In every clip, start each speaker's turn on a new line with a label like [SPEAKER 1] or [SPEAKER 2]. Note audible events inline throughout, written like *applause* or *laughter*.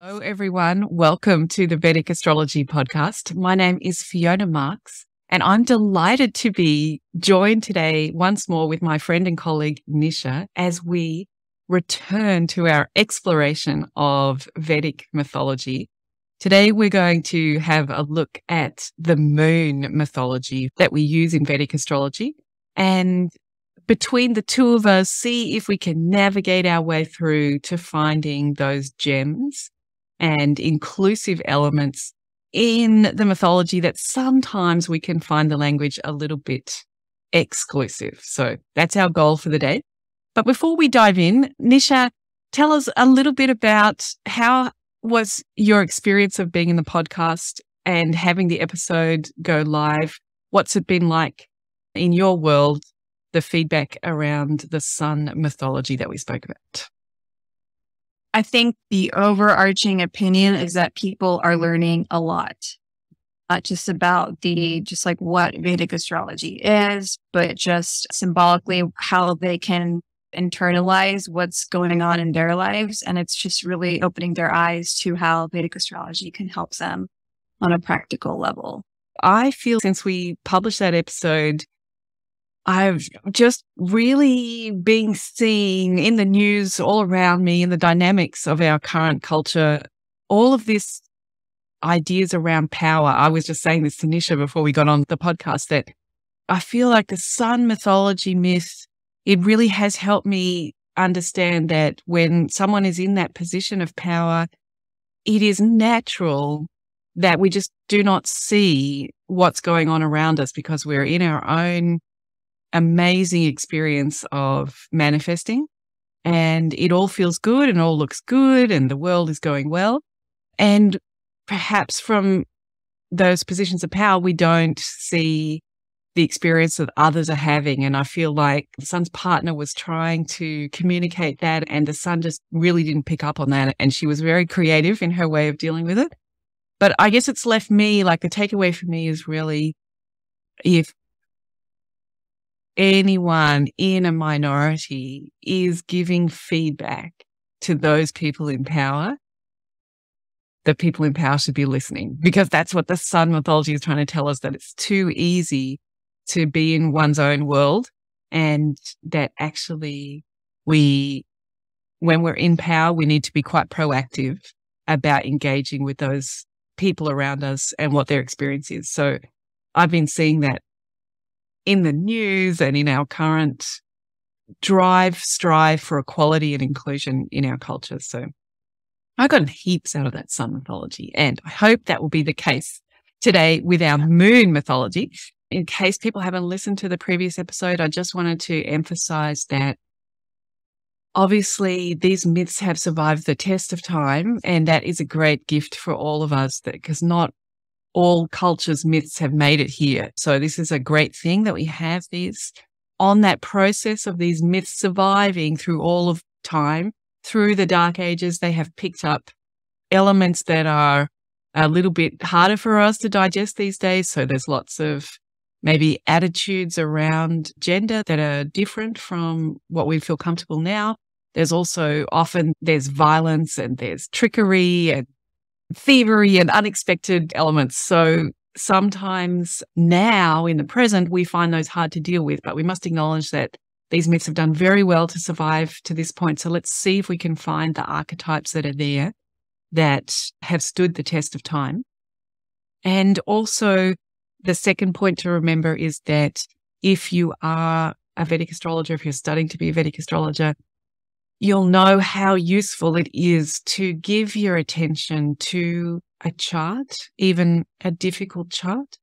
[SPEAKER 1] Hello, everyone. Welcome to the Vedic Astrology Podcast. My name is Fiona Marques, and I'm delighted to be joined today once more with my friend and colleague Nisha as we return to our exploration of Vedic mythology. Today, we're going to have a look at the moon mythology that we use in Vedic astrology. And between the two of us, see if we can navigate our way through to finding those gems and inclusive elements in the mythology that sometimes we can find the language a little bit exclusive. So that's our goal for the day. But before we dive in, Nisha, tell us a little bit about how was your experience of being in the podcast and having the episode go live? What's it been like in your world, the feedback around the sun mythology that we spoke about?
[SPEAKER 2] I think the overarching opinion is that people are learning a lot, not just about the, just like what Vedic astrology is, but just symbolically how they can internalize what's going on in their lives. And it's just really opening their eyes to how Vedic astrology can help them on a practical level.
[SPEAKER 1] I feel since we published that episode, I've just really been seeing in the news all around me in the dynamics of our current culture, all of this ideas around power. I was just saying this to Nisha before we got on the podcast that I feel like the sun mythology myth, it really has helped me understand that when someone is in that position of power, it is natural that we just do not see what's going on around us because we're in our own amazing experience of manifesting and it all feels good and all looks good and the world is going well. And perhaps from those positions of power, we don't see the experience that others are having. And I feel like the sun's partner was trying to communicate that, and the sun just really didn't pick up on that. And she was very creative in her way of dealing with it. But I guess it's left me like the takeaway for me is really if anyone in a minority is giving feedback to those people in power, the people in power should be listening because that's what the sun mythology is trying to tell us that it's too easy to be in one's own world and that actually we, when we're in power, we need to be quite proactive about engaging with those people around us and what their experience is. So I've been seeing that in the news and in our current drive, strive for equality and inclusion in our culture. So I got heaps out of that sun mythology. And I hope that will be the case today with our moon mythology. In case people haven't listened to the previous episode, I just wanted to emphasize that obviously these myths have survived the test of time. And that is a great gift for all of us that because not all cultures, myths have made it here. So this is a great thing that we have these on that process of these myths surviving through all of time, through the dark ages, they have picked up elements that are a little bit harder for us to digest these days. So there's lots of maybe attitudes around gender that are different from what we feel comfortable now. There's also often there's violence and there's trickery and thievery and unexpected elements. So sometimes now in the present, we find those hard to deal with, but we must acknowledge that these myths have done very well to survive to this point. So let's see if we can find the archetypes that are there that have stood the test of time. And also, the second point to remember is that if you are a Vedic astrologer, if you're studying to be a Vedic astrologer, you'll know how useful it is to give your attention to a chart, even a difficult chart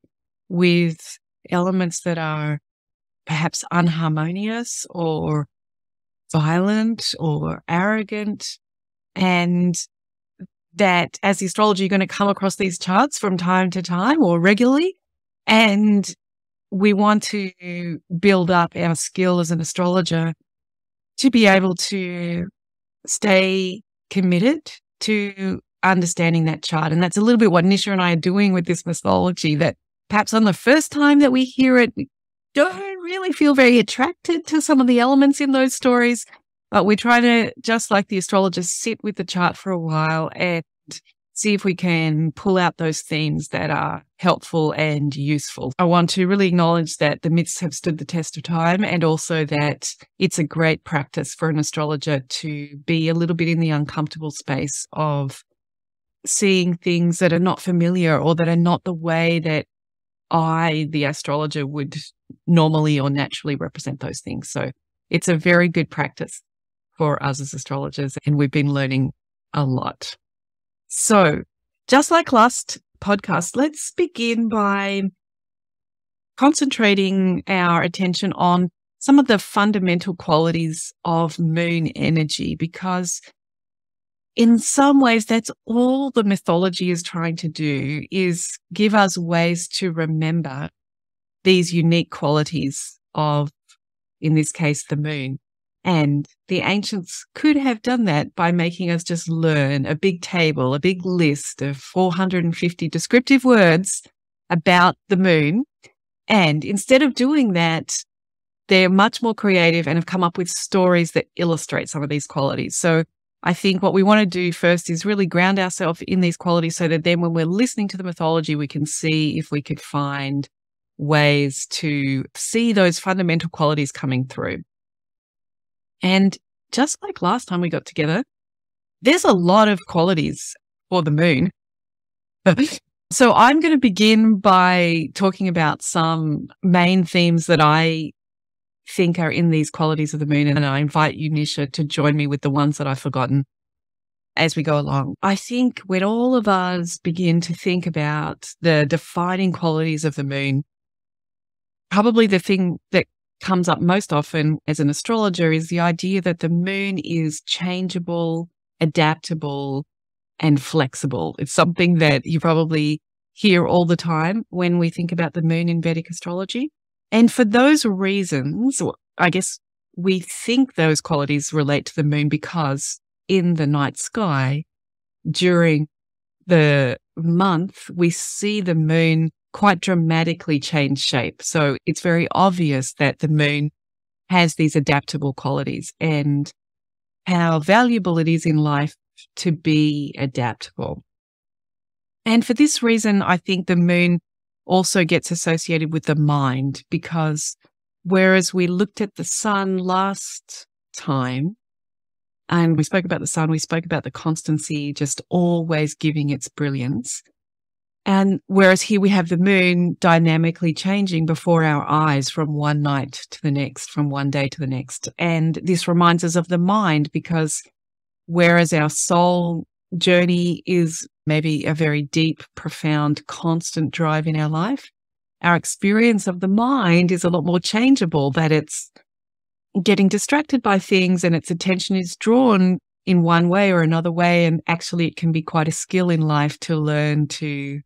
[SPEAKER 1] with elements that are perhaps unharmonious or violent or arrogant. And that as the astrologer, you're going to come across these charts from time to time or regularly. And we want to build up our skill as an astrologer to be able to stay committed to understanding that chart. And that's a little bit what Nisha and I are doing with this mythology that perhaps on the first time that we hear it, we don't really feel very attracted to some of the elements in those stories. But we're trying to, just like the astrologers, sit with the chart for a while and see if we can pull out those themes that are helpful and useful. I want to really acknowledge that the myths have stood the test of time and also that it's a great practice for an astrologer to be a little bit in the uncomfortable space of seeing things that are not familiar or that are not the way that I, the astrologer, would normally or naturally represent those things. So it's a very good practice for us as astrologers, and we've been learning a lot. So, just like last podcast, let's begin by concentrating our attention on some of the fundamental qualities of moon energy because in some ways that's all the mythology is trying to do is give us ways to remember these unique qualities of in this case the moon and the ancients could have done that by making us just learn a big table, a big list of 450 descriptive words about the moon. And instead of doing that, they're much more creative and have come up with stories that illustrate some of these qualities. So I think what we want to do first is really ground ourselves in these qualities so that then when we're listening to the mythology, we can see if we could find ways to see those fundamental qualities coming through. And just like last time we got together, there's a lot of qualities for the moon. *laughs* so I'm going to begin by talking about some main themes that I think are in these qualities of the moon. And I invite you, Nisha, to join me with the ones that I've forgotten as we go along. I think when all of us begin to think about the defining qualities of the moon, probably the thing that comes up most often as an astrologer is the idea that the moon is changeable, adaptable, and flexible. It's something that you probably hear all the time when we think about the moon in Vedic astrology. And for those reasons, I guess we think those qualities relate to the moon because in the night sky during the month, we see the moon quite dramatically change shape. So it's very obvious that the moon has these adaptable qualities and how valuable it is in life to be adaptable. And for this reason, I think the moon also gets associated with the mind because whereas we looked at the sun last time and we spoke about the sun, we spoke about the constancy, just always giving its brilliance. And whereas here we have the moon dynamically changing before our eyes from one night to the next, from one day to the next. And this reminds us of the mind because whereas our soul journey is maybe a very deep, profound, constant drive in our life, our experience of the mind is a lot more changeable, that it's getting distracted by things and its attention is drawn in one way or another way. And actually, it can be quite a skill in life to learn to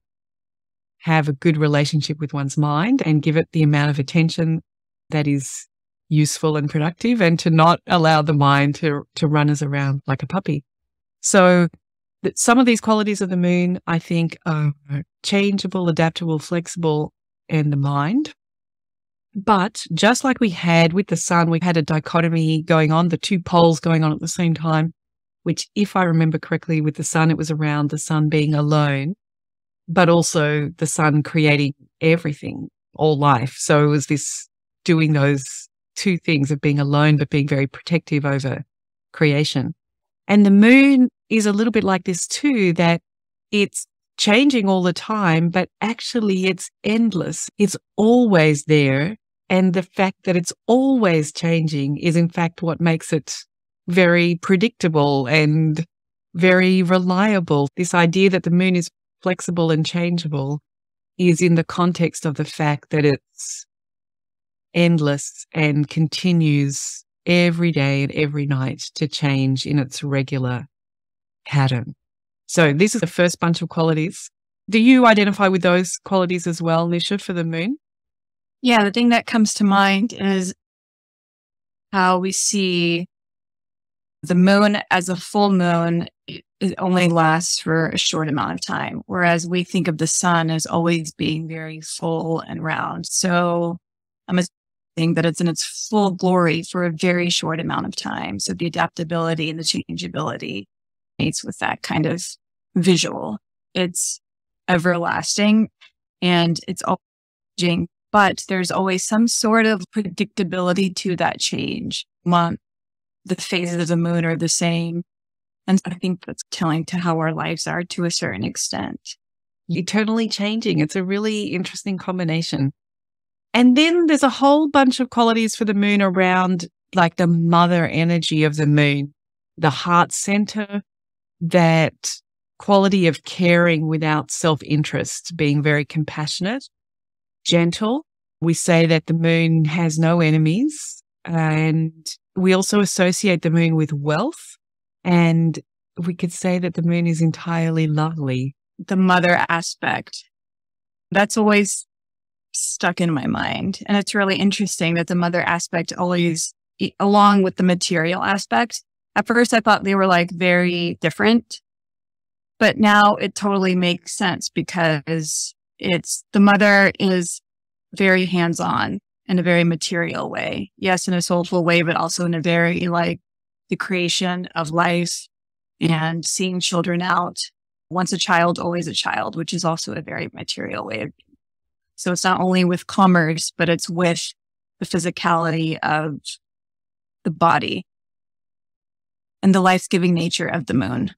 [SPEAKER 1] have a good relationship with one's mind and give it the amount of attention that is useful and productive and to not allow the mind to, to run us around like a puppy. So some of these qualities of the moon, I think, are changeable, adaptable, flexible, and the mind. But just like we had with the sun, we had a dichotomy going on, the two poles going on at the same time, which, if I remember correctly, with the sun, it was around the sun being alone but also the sun creating everything, all life. So it was this doing those two things of being alone, but being very protective over creation. And the moon is a little bit like this too, that it's changing all the time, but actually it's endless. It's always there. And the fact that it's always changing is in fact what makes it very predictable and very reliable. This idea that the moon is flexible and changeable is in the context of the fact that it's endless and continues every day and every night to change in its regular pattern. So this is the first bunch of qualities. Do you identify with those qualities as well, Nisha, for the moon?
[SPEAKER 2] Yeah, the thing that comes to mind is how we see the moon as a full moon it only lasts for a short amount of time, whereas we think of the sun as always being very full and round. So I'm assuming that it's in its full glory for a very short amount of time. So the adaptability and the changeability mates with that kind of visual. It's everlasting and it's all changing, but there's always some sort of predictability to that change. Month, the phases of the moon are the same. And I think that's telling to how our lives are to a certain extent.
[SPEAKER 1] Eternally changing. It's a really interesting combination. And then there's a whole bunch of qualities for the moon around like the mother energy of the moon, the heart center, that quality of caring without self interest, being very compassionate, gentle. We say that the moon has no enemies. And we also associate the moon with wealth. And we could say that the moon is entirely lovely.
[SPEAKER 2] The mother aspect. That's always stuck in my mind. And it's really interesting that the mother aspect always, along with the material aspect, at first I thought they were like very different, but now it totally makes sense because it's the mother is very hands on in a very material way. Yes, in a soulful way, but also in a very like the creation of life and seeing children out. Once a child, always a child, which is also a very material way of so it's not only with commerce, but it's with the physicality of the body and the life giving nature of the moon.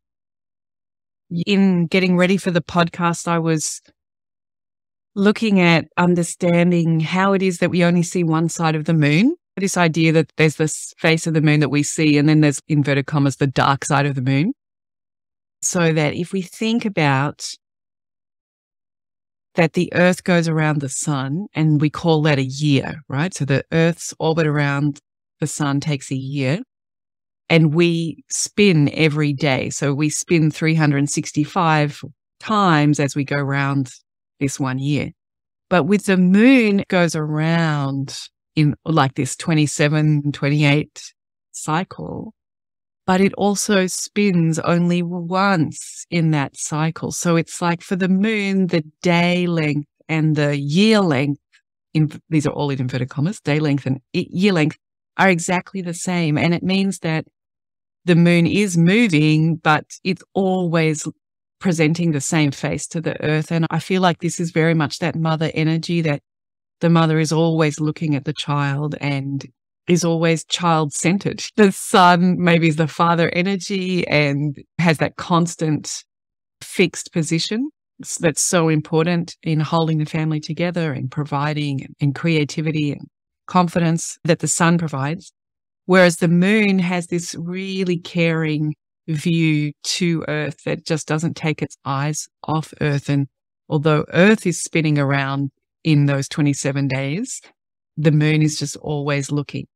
[SPEAKER 1] In getting ready for the podcast, I was looking at understanding how it is that we only see one side of the moon. This idea that there's this face of the moon that we see, and then there's inverted commas, the dark side of the moon. So that if we think about that the earth goes around the sun and we call that a year, right? So the earth's orbit around the sun takes a year and we spin every day. So we spin 365 times as we go around this one year. But with the moon, goes around in like this 27, 28 cycle but it also spins only once in that cycle. So it's like for the moon, the day length and the year length, in, these are all in inverted commas, day length and year length are exactly the same. And it means that the moon is moving, but it's always presenting the same face to the earth. And I feel like this is very much that mother energy that the mother is always looking at the child and is always child centered. *laughs* The sun maybe is the father energy and has that constant fixed position that's so important in holding the family together and providing and creativity and confidence that the sun provides. Whereas the moon has this really caring view to Earth that just doesn't take its eyes off Earth. And although Earth is spinning around in those 27 days, the moon is just always looking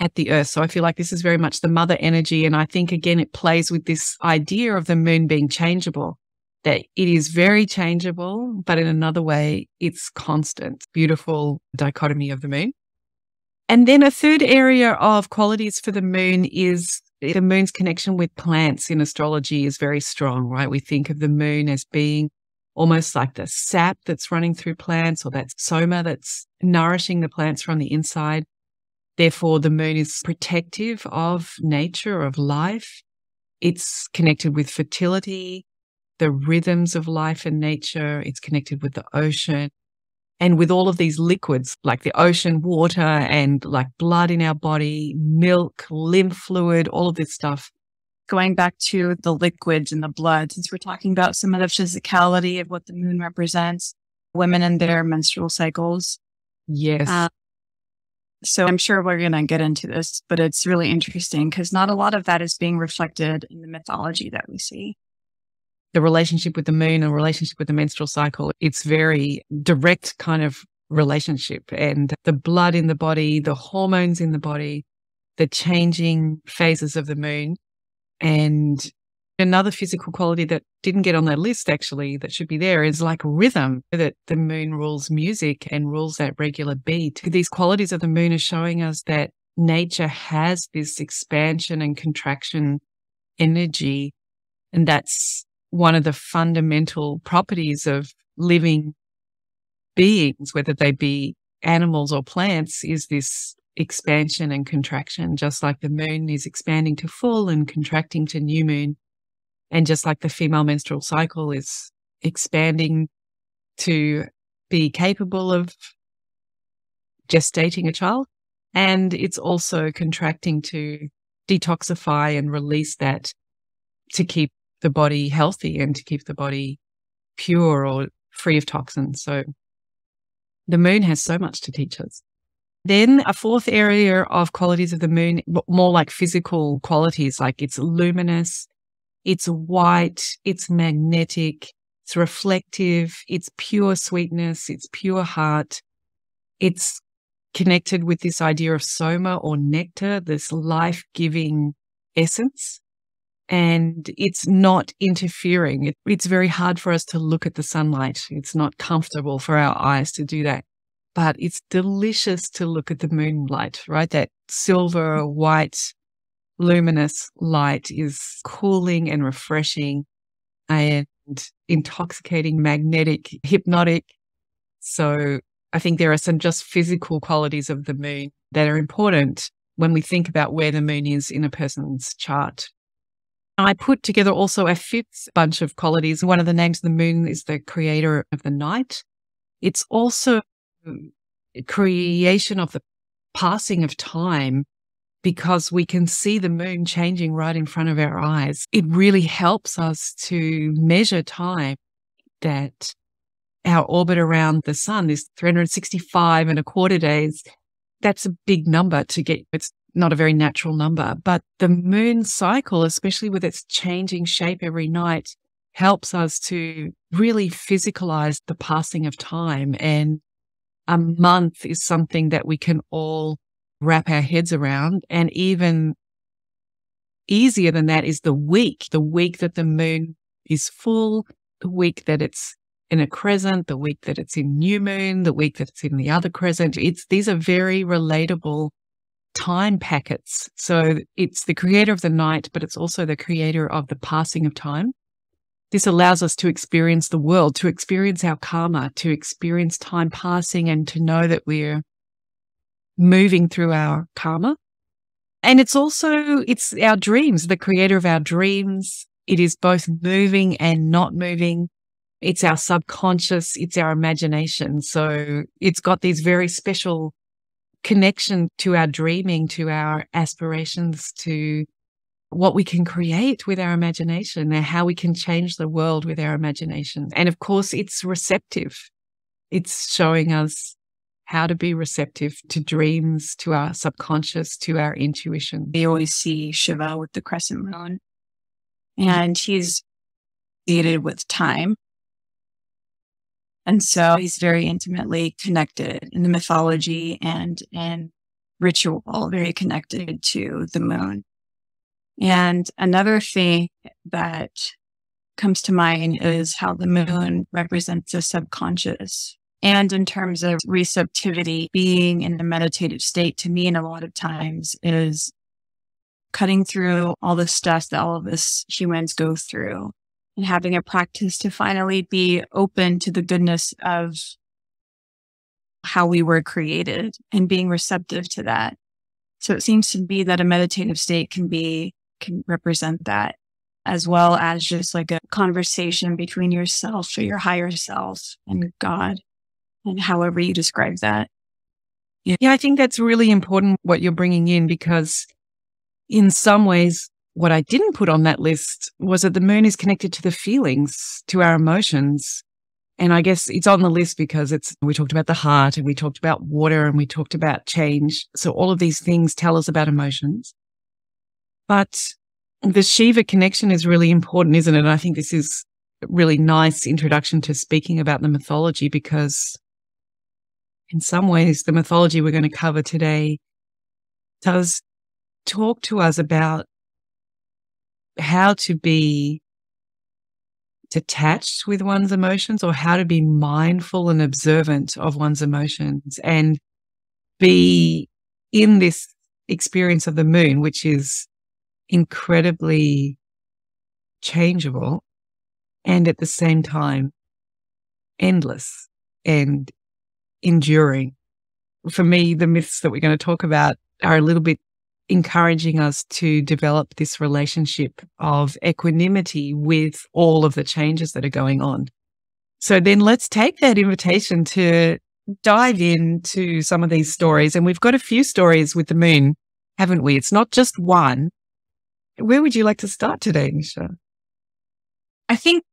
[SPEAKER 1] at the earth. So I feel like this is very much the mother energy. And I think again, it plays with this idea of the moon being changeable, that it is very changeable, but in another way, it's constant. Beautiful dichotomy of the moon. And then a third area of qualities for the moon is the moon's connection with plants in astrology is very strong, right? We think of the moon as being almost like the sap that's running through plants or that soma that's nourishing the plants from the inside. Therefore, the moon is protective of nature, of life. It's connected with fertility, the rhythms of life and nature. It's connected with the ocean and with all of these liquids like the ocean water and like blood in our body, milk, lymph fluid, all of this stuff.
[SPEAKER 2] Going back to the liquids and the blood, since we're talking about some of the physicality of what the moon represents, women and their menstrual cycles.
[SPEAKER 1] Yes. Uh,
[SPEAKER 2] so I'm sure we're going to get into this, but it's really interesting because not a lot of that is being reflected in the mythology that we see.
[SPEAKER 1] The relationship with the moon and relationship with the menstrual cycle, it's very direct kind of relationship and the blood in the body, the hormones in the body, the changing phases of the moon and Another physical quality that didn't get on that list actually that should be there is like rhythm, that the moon rules music and rules that regular beat. These qualities of the moon are showing us that nature has this expansion and contraction energy. And that's one of the fundamental properties of living beings, whether they be animals or plants, is this expansion and contraction, just like the moon is expanding to full and contracting to new moon. And just like the female menstrual cycle is expanding to be capable of gestating a child, and it's also contracting to detoxify and release that to keep the body healthy and to keep the body pure or free of toxins. So the moon has so much to teach us. Then a fourth area of qualities of the moon, more like physical qualities, like it's luminous, it's white, it's magnetic, it's reflective, it's pure sweetness, it's pure heart. It's connected with this idea of soma or nectar, this life giving essence. And it's not interfering. It, it's very hard for us to look at the sunlight. It's not comfortable for our eyes to do that but it's delicious to look at the moonlight, right? That silver, white, luminous light is cooling and refreshing and intoxicating, magnetic, hypnotic. So I think there are some just physical qualities of the moon that are important when we think about where the moon is in a person's chart. I put together also a fifth bunch of qualities. One of the names of the moon is the creator of the night. It's also um, creation of the passing of time because we can see the moon changing right in front of our eyes. It really helps us to measure time that our orbit around the sun is 365 and a quarter days. That's a big number to get. It's not a very natural number, but the moon cycle, especially with its changing shape every night, helps us to really physicalize the passing of time and a month is something that we can all wrap our heads around. And even easier than that is the week, the week that the moon is full, the week that it's in a crescent, the week that it's in new moon, the week that it's in the other crescent. It's, these are very relatable time packets. So it's the creator of the night, but it's also the creator of the passing of time. This allows us to experience the world, to experience our karma, to experience time passing and to know that we're moving through our karma. And it's also, it's our dreams, the creator of our dreams. It is both moving and not moving. It's our subconscious. It's our imagination. So it's got these very special connection to our dreaming, to our aspirations, to what we can create with our imagination and how we can change the world with our imagination. And of course, it's receptive. It's showing us how to be receptive to dreams, to our subconscious, to our intuition.
[SPEAKER 2] We always see Shiva with the crescent moon, and he's dated with time. And so he's very intimately connected in the mythology and in ritual, very connected to the moon. And another thing that comes to mind is how the moon represents the subconscious. And in terms of receptivity, being in a meditative state to me, in a lot of times is cutting through all the stuff that all of us humans go through and having a practice to finally be open to the goodness of how we were created and being receptive to that. So it seems to be that a meditative state can be can represent that as well as just like a conversation between yourself or your higher self and God and however you describe that.
[SPEAKER 1] Yeah. yeah, I think that's really important what you're bringing in because in some ways, what I didn't put on that list was that the moon is connected to the feelings, to our emotions. And I guess it's on the list because it's, we talked about the heart and we talked about water and we talked about change. So all of these things tell us about emotions. But the Shiva connection is really important, isn't it? And I think this is a really nice introduction to speaking about the mythology because in some ways, the mythology we're going to cover today does talk to us about how to be detached with one's emotions or how to be mindful and observant of one's emotions and be in this experience of the moon, which is incredibly changeable and at the same time endless and enduring. For me, the myths that we're going to talk about are a little bit encouraging us to develop this relationship of equanimity with all of the changes that are going on. So then let's take that invitation to dive into some of these stories. And we've got a few stories with the moon, haven't we? It's not just one. Where would you like to start today, Nisha?
[SPEAKER 2] I think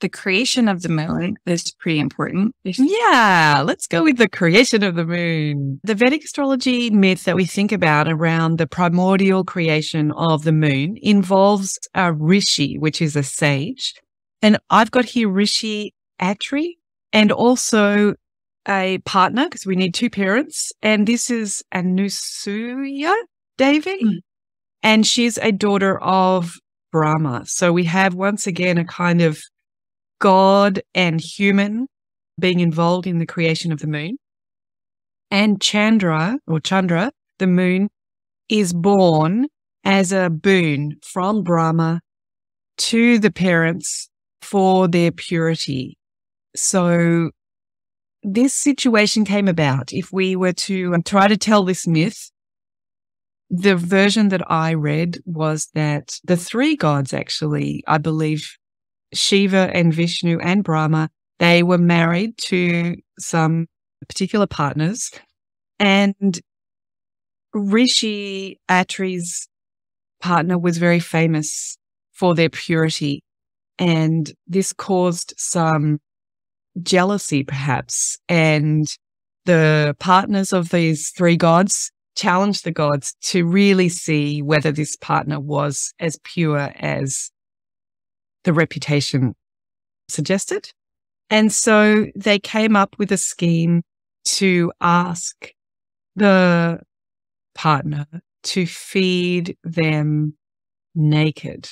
[SPEAKER 2] the creation of the moon is pretty important.
[SPEAKER 1] Yeah, let's go with the creation of the moon. The Vedic astrology myth that we think about around the primordial creation of the moon involves a rishi, which is a sage. And I've got here Rishi Atri and also a partner because we need two parents. And this is Anasuya Devi. Mm. And she's a daughter of Brahma. So we have once again a kind of God and human being involved in the creation of the moon. And Chandra or Chandra, the moon, is born as a boon from Brahma to the parents for their purity. So this situation came about. If we were to uh, try to tell this myth, the version that I read was that the three gods actually, I believe, Shiva and Vishnu and Brahma, they were married to some particular partners. And Rishi Atri's partner was very famous for their purity. And this caused some jealousy, perhaps. And the partners of these three gods challenged the gods to really see whether this partner was as pure as the reputation suggested. And so they came up with a scheme to ask the partner to feed them naked.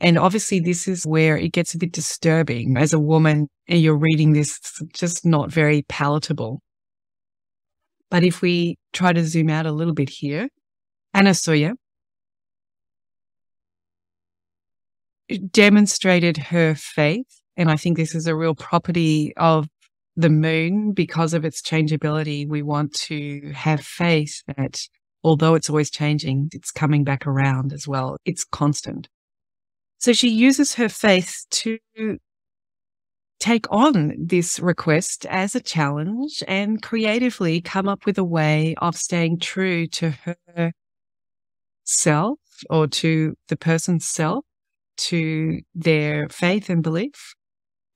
[SPEAKER 1] And obviously, this is where it gets a bit disturbing. As a woman, and you're reading this, just not very palatable. But if we try to zoom out a little bit here, Anasuya demonstrated her faith. And I think this is a real property of the moon because of its changeability. We want to have faith that although it's always changing, it's coming back around as well. It's constant. So she uses her faith to take on this request as a challenge and creatively come up with a way of staying true to her self or to the person's self, to their faith and belief,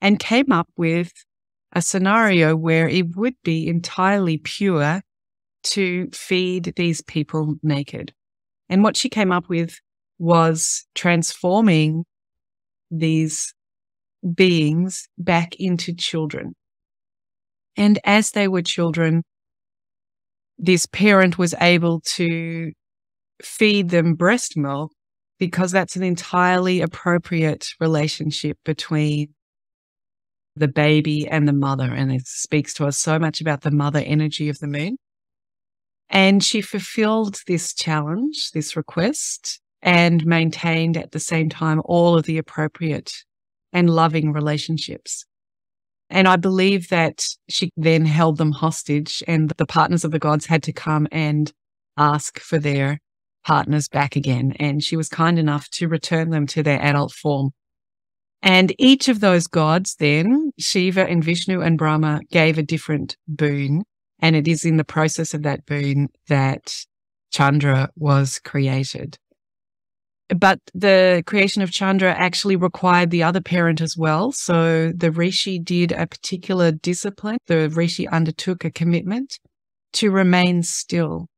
[SPEAKER 1] and came up with a scenario where it would be entirely pure to feed these people naked. And what she came up with was transforming these beings back into children. And as they were children, this parent was able to feed them breast milk because that's an entirely appropriate relationship between the baby and the mother. And it speaks to us so much about the mother energy of the moon. And she fulfilled this challenge, this request, and maintained at the same time all of the appropriate and loving relationships. And I believe that she then held them hostage and the partners of the gods had to come and ask for their partners back again. And she was kind enough to return them to their adult form. And each of those gods then, Shiva and Vishnu and Brahma gave a different boon. And it is in the process of that boon that Chandra was created but the creation of Chandra actually required the other parent as well. So the Rishi did a particular discipline. The Rishi undertook a commitment to remain still.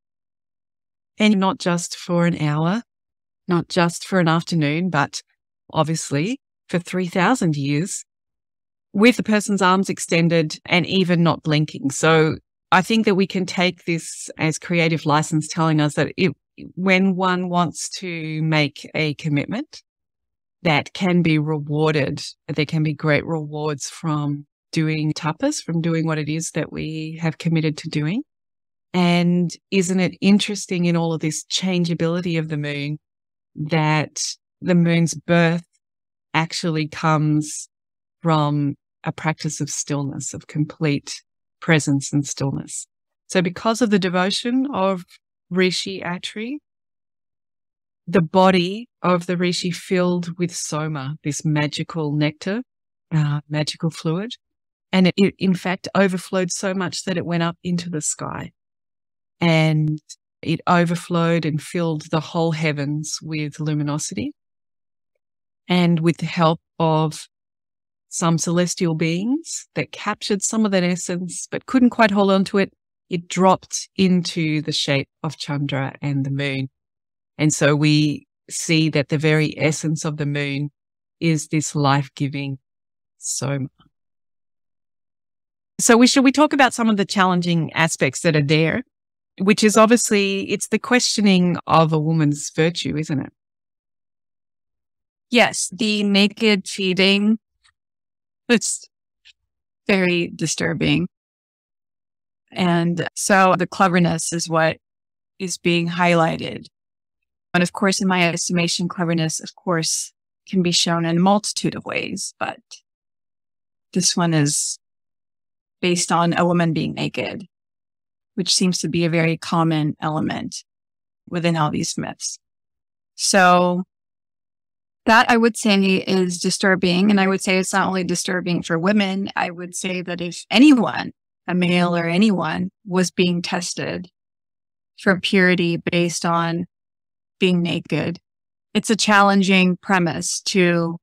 [SPEAKER 1] And not just for an hour, not just for an afternoon, but obviously for 3000 years with the person's arms extended and even not blinking. So I think that we can take this as creative license telling us that it, when one wants to make a commitment that can be rewarded, there can be great rewards from doing tapas, from doing what it is that we have committed to doing. And isn't it interesting in all of this changeability of the moon that the moon's birth actually comes from a practice of stillness, of complete presence and stillness. So because of the devotion of Rishi Atri, the body of the Rishi filled with soma, this magical nectar, uh, magical fluid. And it, it, in fact, overflowed so much that it went up into the sky. And it overflowed and filled the whole heavens with luminosity. And with the help of some celestial beings that captured some of that essence, but couldn't quite hold on to it, it dropped into the shape of Chandra and the moon. And so we see that the very essence of the moon is this life giving soma. So we should we talk about some of the challenging aspects that are there, which is obviously it's the questioning of a woman's virtue, isn't it?
[SPEAKER 2] Yes, the naked feeding. It's very disturbing. And so the cleverness is what is being highlighted. And of course, in my estimation, cleverness, of course, can be shown in a multitude of ways, but this one is based on a woman being naked, which seems to be a very common element within all these myths. So that I would say is disturbing. And I would say it's not only disturbing for women. I would say that if anyone a male or anyone was being tested for purity based on being naked. It's a challenging premise to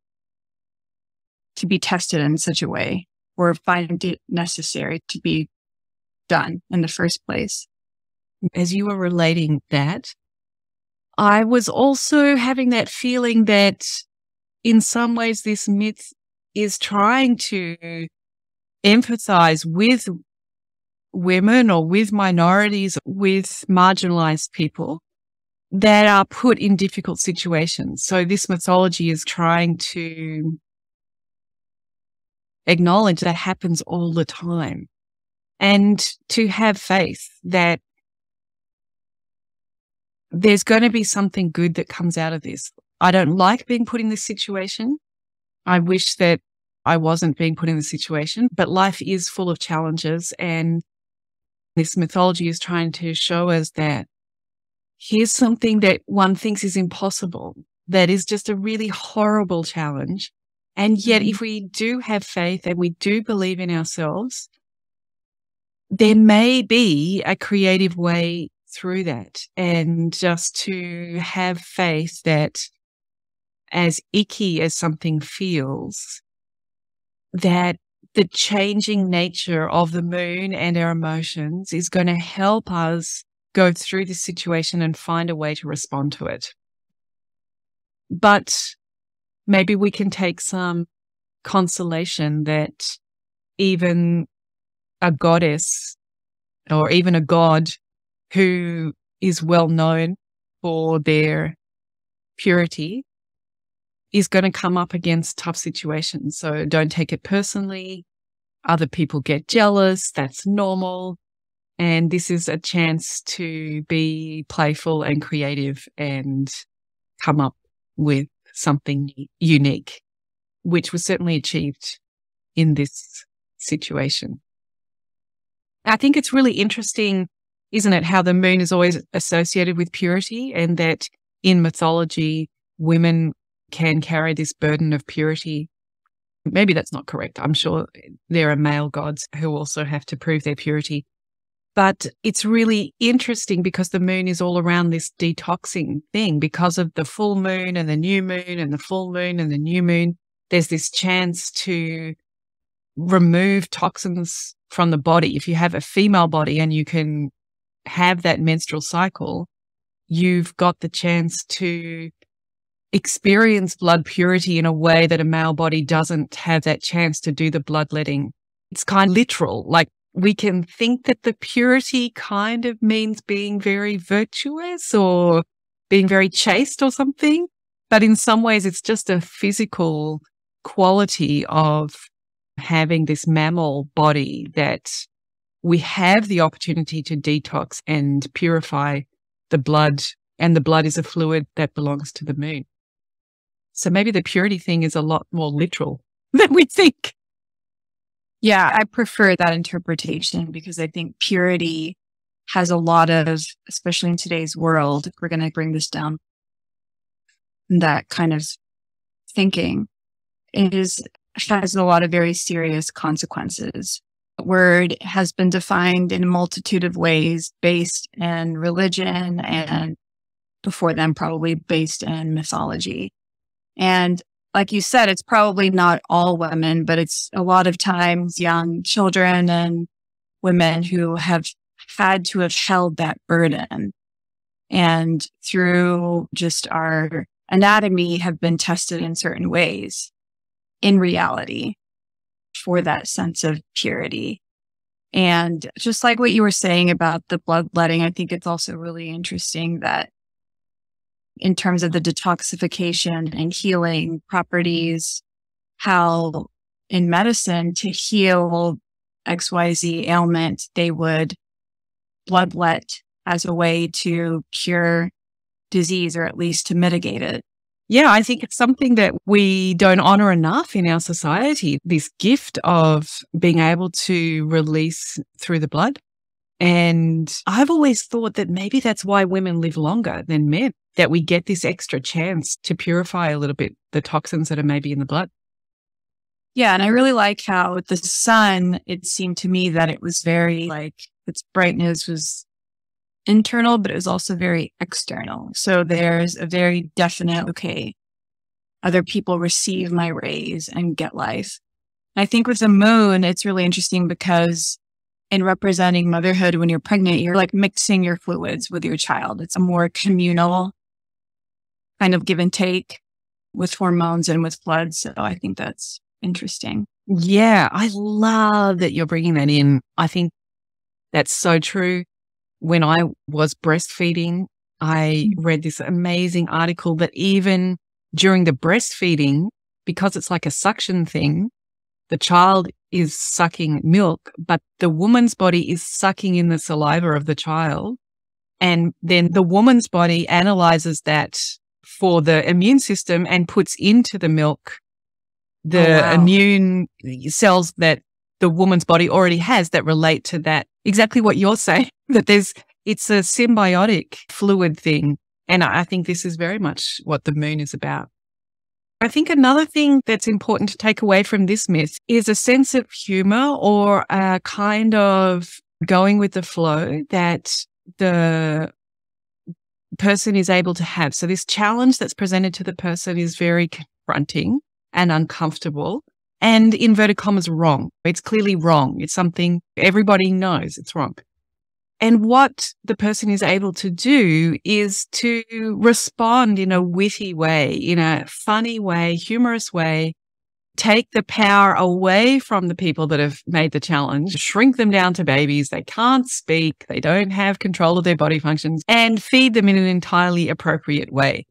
[SPEAKER 2] to be tested in such a way or find it necessary to be done in the first place.
[SPEAKER 1] As you were relating that, I was also having that feeling that in some ways this myth is trying to empathize with women or with minorities, with marginalized people that are put in difficult situations. So this mythology is trying to acknowledge that happens all the time and to have faith that there's going to be something good that comes out of this. I don't like being put in this situation. I wish that I wasn't being put in the situation, but life is full of challenges and this mythology is trying to show us that here's something that one thinks is impossible, that is just a really horrible challenge. And yet, mm-hmm. if we do have faith and we do believe in ourselves, there may be a creative way through that. And just to have faith that as icky as something feels, that the changing nature of the moon and our emotions is going to help us go through this situation and find a way to respond to it. But maybe we can take some consolation that even a goddess or even a god who is well known for their purity is going to come up against tough situations. So don't take it personally. Other people get jealous. That's normal. And this is a chance to be playful and creative and come up with something unique, which was certainly achieved in this situation. I think it's really interesting, isn't it, how the moon is always associated with purity and that in mythology, women can carry this burden of purity. Maybe that's not correct. I'm sure there are male gods who also have to prove their purity. But it's really interesting because the moon is all around this detoxing thing because of the full moon and the new moon and the full moon and the new moon. There's this chance to remove toxins from the body. If you have a female body and you can have that menstrual cycle, you've got the chance to experience blood purity in a way that a male body doesn't have that chance to do the bloodletting. It's kind of literal. Like we can think that the purity kind of means being very virtuous or being very chaste or something. But in some ways, it's just a physical quality of having this mammal body that we have the opportunity to detox and purify the blood. And the blood is a fluid that belongs to the moon. So maybe the purity thing is a lot more literal *laughs* than we think.
[SPEAKER 2] Yeah, I prefer that interpretation because I think purity has a lot of, especially in today's world, we're going to bring this down, that kind of thinking is has a lot of very serious consequences. Word has been defined in a multitude of ways based in religion and before them probably based in mythology. And like you said, it's probably not all women, but it's a lot of times young children and women who have had to have held that burden and through just our anatomy have been tested in certain ways in reality for that sense of purity. And just like what you were saying about the bloodletting, I think it's also really interesting that in terms of the detoxification and healing properties, how in medicine to heal XYZ ailment, they would bloodlet as a way to cure disease or at least to mitigate it.
[SPEAKER 1] Yeah, I think it's something that we don't honor enough in our society this gift of being able to release through the blood. And I've always thought that maybe that's why women live longer than men, that we get this extra chance to purify a little bit the toxins that are maybe in the blood.
[SPEAKER 2] Yeah. And I really like how the sun, it seemed to me that it was very like its brightness was internal, but it was also very external. So there's a very definite, okay, other people receive my rays and get life. I think with the moon, it's really interesting because in representing motherhood when you're pregnant, you're like mixing your fluids with your child. It's a more communal kind of give and take with hormones and with blood. So I think that's interesting.
[SPEAKER 1] Yeah, I love that you're bringing that in. I think that's so true when I was breastfeeding, I mm. read this amazing article that even during the breastfeeding, because it's like a suction thing, the child is sucking milk, but the woman's body is sucking in the saliva of the child. And then the woman's body analyzes that for the immune system and puts into the milk the oh, wow. immune cells that the woman's body already has that relate to that. Exactly what you're saying, *laughs* that there's, it's a symbiotic fluid thing. And I think this is very much what the moon is about. I think another thing that's important to take away from this myth is a sense of humor or a kind of going with the flow that the person is able to have. So this challenge that's presented to the person is very confronting and uncomfortable and inverted commas wrong. It's clearly wrong. It's something everybody knows it's wrong. And what the person is able to do is to respond in a witty way, in a funny way, humorous way, take the power away from the people that have made the challenge, shrink them down to babies. They can't speak. They don't have control of their body functions and feed them in an entirely appropriate way.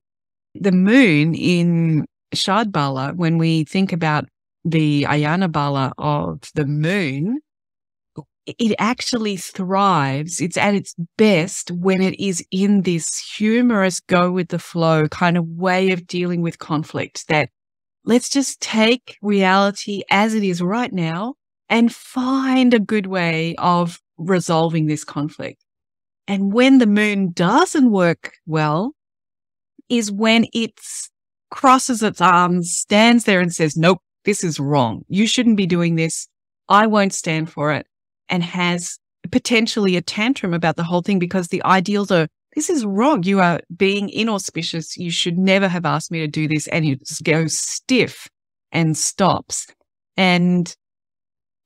[SPEAKER 1] The moon in Shadbala, when we think about the Ayana Bala of the moon, it actually thrives. It's at its best when it is in this humorous, go with the flow kind of way of dealing with conflict that let's just take reality as it is right now and find a good way of resolving this conflict. And when the moon doesn't work well is when it crosses its arms, stands there and says, nope, this is wrong. You shouldn't be doing this. I won't stand for it. And has potentially a tantrum about the whole thing because the ideals are, this is wrong. You are being inauspicious. You should never have asked me to do this. And you just go stiff and stops. And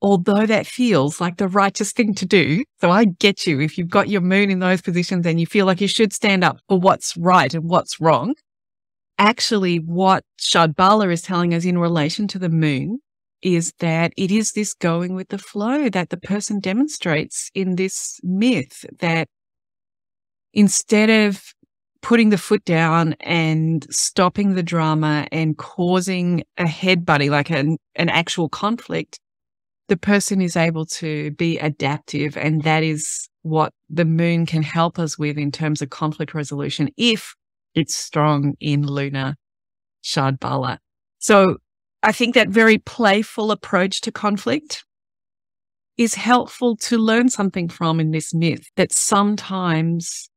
[SPEAKER 1] although that feels like the righteous thing to do, so I get you. If you've got your moon in those positions and you feel like you should stand up for what's right and what's wrong, actually what Shadbala is telling us in relation to the moon is that it is this going with the flow that the person demonstrates in this myth that instead of putting the foot down and stopping the drama and causing a headbutting, like an, an actual conflict, the person is able to be adaptive. And that is what the moon can help us with in terms of conflict resolution if it's strong in Luna Shadbala. So I think that very playful approach to conflict is helpful to learn something from in this myth that sometimes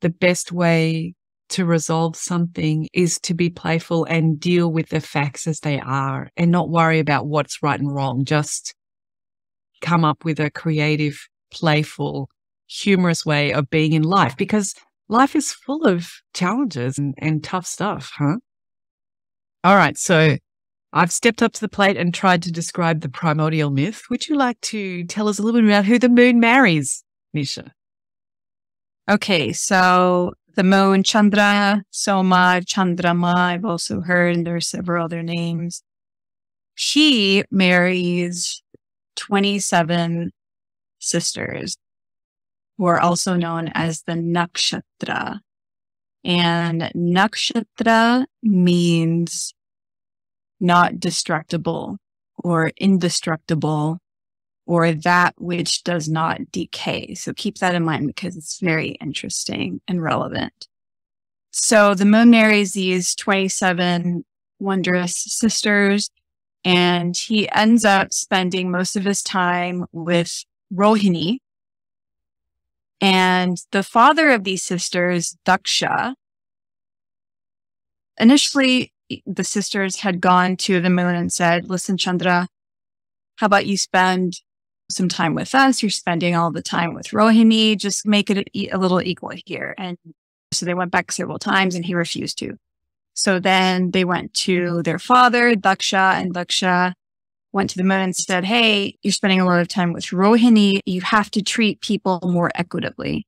[SPEAKER 1] the best way to resolve something is to be playful and deal with the facts as they are and not worry about what's right and wrong. Just come up with a creative, playful, humorous way of being in life because life is full of challenges and, and tough stuff, huh? All right. So I've stepped up to the plate and tried to describe the primordial myth. Would you like to tell us a little bit about who the moon marries, Nisha?
[SPEAKER 2] Okay, so the moon Chandra, Soma, Chandrama, I've also heard, and there are several other names. He marries 27 sisters who are also known as the Nakshatra. And Nakshatra means not destructible or indestructible or that which does not decay. So keep that in mind because it's very interesting and relevant. So the moon marries these 27 wondrous sisters and he ends up spending most of his time with Rohini. And the father of these sisters, Daksha, initially the sisters had gone to the moon and said, listen, Chandra, how about you spend some time with us? You're spending all the time with Rohini. Just make it a, a little equal here. And so they went back several times and he refused to. So then they went to their father, Daksha, and Daksha went to the moon and said, Hey, you're spending a lot of time with Rohini. You have to treat people more equitably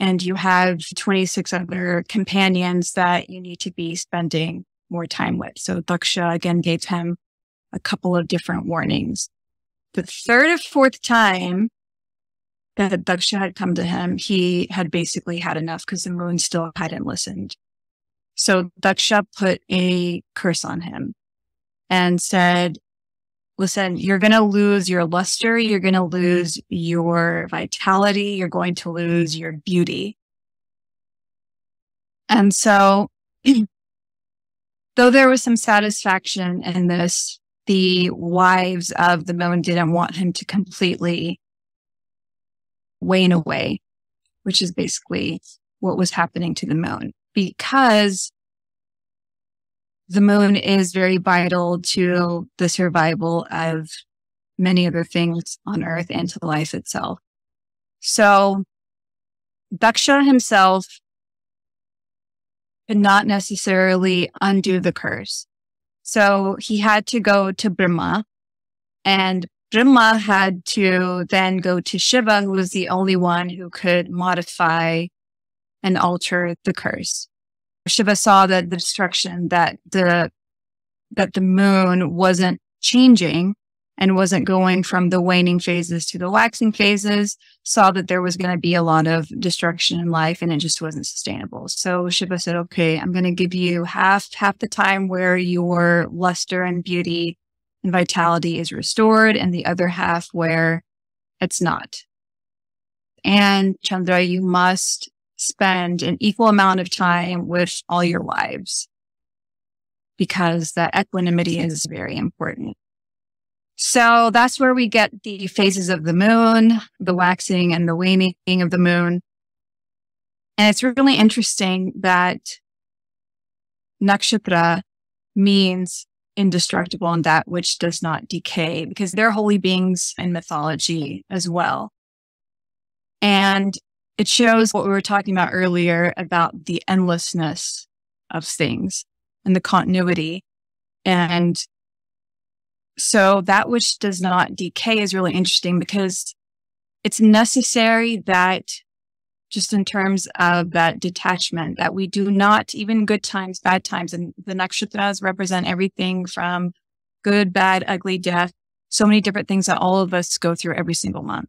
[SPEAKER 2] and you have 26 other companions that you need to be spending more time with. So Daksha again gave him a couple of different warnings. The third or fourth time that Daksha had come to him, he had basically had enough because the moon still hadn't listened. So Daksha put a curse on him and said, listen, you're going to lose your luster. You're going to lose your vitality. You're going to lose your beauty. And so, *clears throat* though there was some satisfaction in this, the wives of the moon didn't want him to completely wane away, which is basically what was happening to the moon because the moon is very vital to the survival of many other things on earth and to life itself. So Daksha himself could not necessarily undo the curse. So he had to go to Brahma and Brahma had to then go to Shiva, who was the only one who could modify and alter the curse. Shiva saw that the destruction that the that the moon wasn't changing and wasn't going from the waning phases to the waxing phases, saw that there was going to be a lot of destruction in life and it just wasn't sustainable. So Shiva said, okay, I'm going to give you half, half the time where your luster and beauty and vitality is restored and the other half where it's not. And Chandra, you must spend an equal amount of time with all your wives because that equanimity is very important. So that's where we get the phases of the moon, the waxing and the waning of the moon. And it's really interesting that nakshatra means indestructible and that which does not decay because they're holy beings in mythology as well. And it shows what we were talking about earlier about the endlessness of things and the continuity. And so that which does not decay is really interesting because it's necessary that just in terms of that detachment that we do not even good times, bad times. And the nakshatras represent everything from good, bad, ugly, death, so many different things that all of us go through every single month.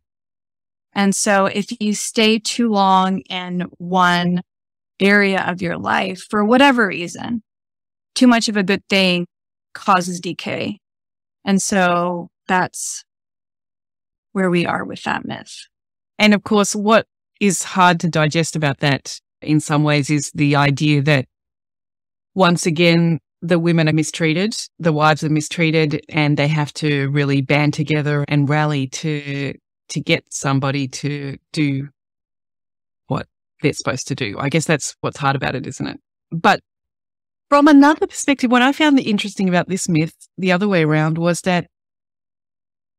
[SPEAKER 2] And so if you stay too long in one area of your life for whatever reason, too much of a good thing causes decay. And so that's where we are with that myth.
[SPEAKER 1] And of course, what is hard to digest about that in some ways is the idea that once again, the women are mistreated, the wives are mistreated, and they have to really band together and rally to to get somebody to do what they're supposed to do. I guess that's what's hard about it, isn't it? But from another perspective, what I found the interesting about this myth, the other way around, was that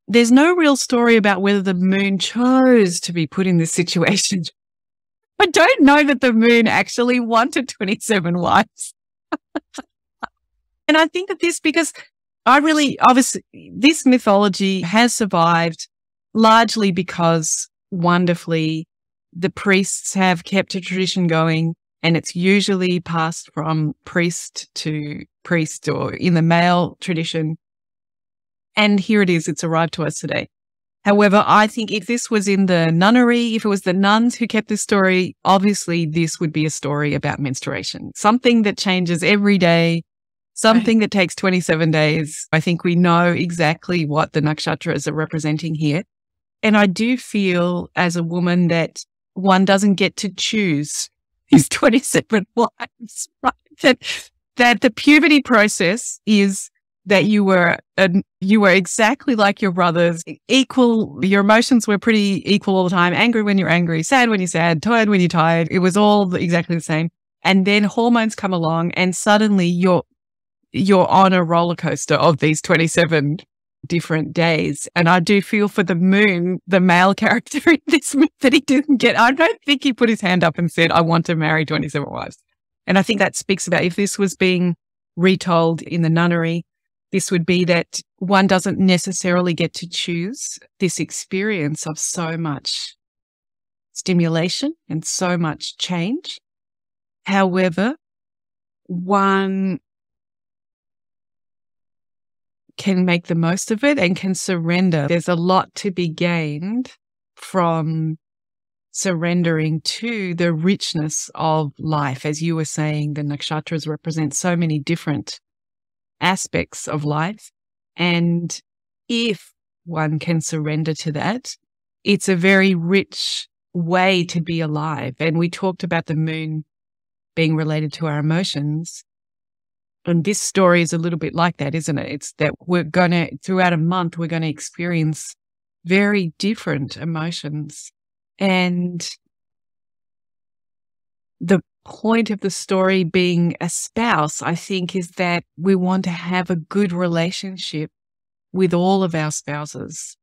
[SPEAKER 1] there's no real story about whether the moon chose to be put in this situation. *laughs* I don't know that the moon actually wanted 27 wives. *laughs* and I think that this because I really, obviously, this mythology has survived largely because wonderfully the priests have kept a tradition going and it's usually passed from priest to priest or in the male tradition. And here it is, it's arrived to us today. However, I think if this was in the nunnery, if it was the nuns who kept this story, obviously this would be a story about menstruation, something that changes every day, something right. that takes 27 days. I think we know exactly what the nakshatras are representing here. And I do feel as a woman that one doesn't get to choose *laughs* these 27 wives, *laughs* right? That, that the puberty process is that you were uh, you were exactly like your brothers, equal. Your emotions were pretty equal all the time. Angry when you're angry, sad when you're sad, tired when you're tired. It was all exactly the same. And then hormones come along, and suddenly you're you're on a roller coaster of these 27 different days. And I do feel for the moon, the male *laughs* character in this that he didn't get. I don't think he put his hand up and said, I want to marry 27 wives. And I think that speaks about if this was being retold in the nunnery, this would be that one doesn't necessarily get to choose this experience of so much stimulation and so much change. However, one can make the most of it and can surrender. There's a lot to be gained from surrendering to the richness of life. As you were saying, the nakshatras represent so many different aspects of life. And if one can surrender to that, it's a very rich way to be alive. And we talked about the moon being related to our emotions. And this story is a little bit like that, isn't it? It's that we're going to, throughout a month, we're going to experience very different emotions. And the point of the story being a spouse, I think, is that we want to have a good relationship with all of our spouses,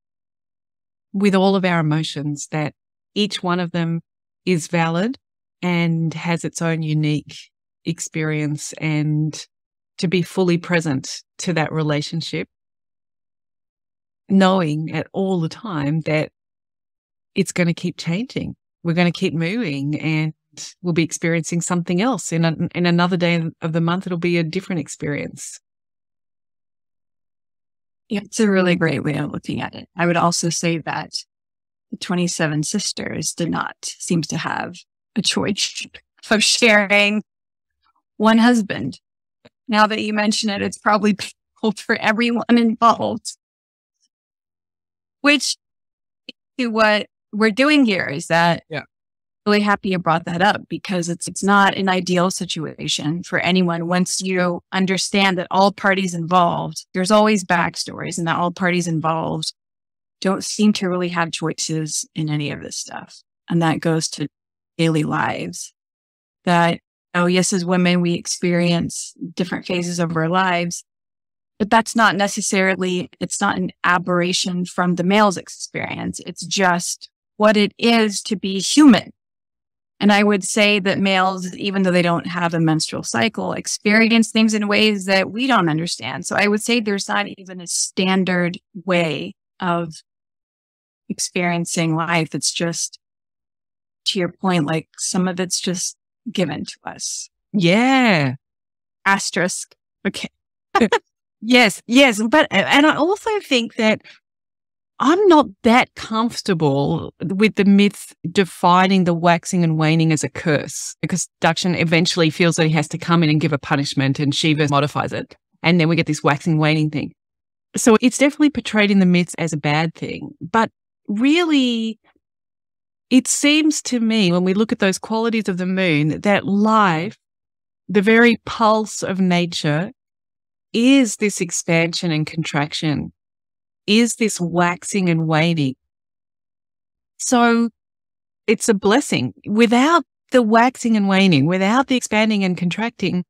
[SPEAKER 1] with all of our emotions, that each one of them is valid and has its own unique experience and to be fully present to that relationship, knowing at all the time that it's going to keep changing. We're going to keep moving and we'll be experiencing something else in, a, in another day of the month. It'll be a different experience.
[SPEAKER 2] Yeah, it's a really great way of looking at it. I would also say that the 27 sisters did not seem to have a choice *laughs* of sharing one husband. Now that you mention it, it's probably *laughs* painful for everyone involved. Which to what we're doing here is that
[SPEAKER 1] yeah.
[SPEAKER 2] really happy you brought that up because it's it's not an ideal situation for anyone once you understand that all parties involved there's always backstories and that all parties involved don't seem to really have choices in any of this stuff. And that goes to daily lives. That oh yes as women we experience different phases of our lives but that's not necessarily it's not an aberration from the male's experience it's just what it is to be human and I would say that males, even though they don't have a menstrual cycle, experience things in ways that we don't understand. So I would say there's not even a standard way of experiencing life. It's just, to your point, like some of it's just given to us.
[SPEAKER 1] Yeah.
[SPEAKER 2] Asterisk.
[SPEAKER 1] Okay. *laughs* yes, yes. But, and I also think that I'm not that comfortable with the myth defining the waxing and waning as a curse because Dakshin eventually feels that he has to come in and give a punishment and Shiva modifies it. And then we get this waxing waning thing. So it's definitely portrayed in the myths as a bad thing. But really, it seems to me when we look at those qualities of the moon that life, the very pulse of nature is this expansion and contraction, is this waxing and waning. So it's a blessing. Without the waxing and waning, without the expanding and contracting,